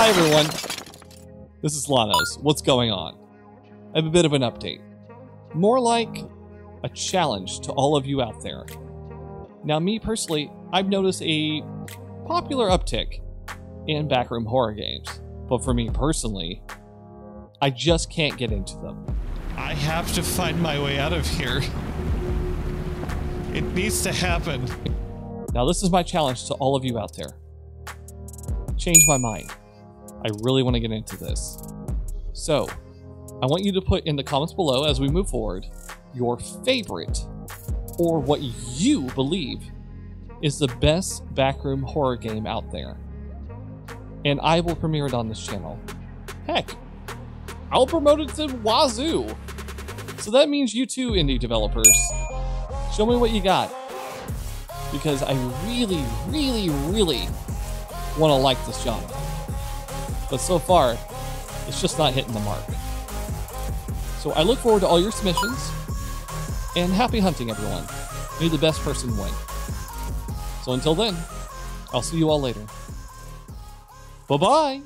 Hi everyone, this is Lanos. What's going on? I have a bit of an update. More like a challenge to all of you out there. Now, me personally, I've noticed a popular uptick in backroom horror games. But for me personally, I just can't get into them. I have to find my way out of here. It needs to happen. Now, this is my challenge to all of you out there. Change my mind. I really want to get into this. So, I want you to put in the comments below as we move forward your favorite or what you believe is the best backroom horror game out there. And I will premiere it on this channel. Heck, I'll promote it to Wazoo. So that means you too, indie developers. Show me what you got. Because I really, really, really want to like this genre. But so far, it's just not hitting the mark. So I look forward to all your submissions, and happy hunting, everyone. May the best person win. So until then, I'll see you all later. Bye bye!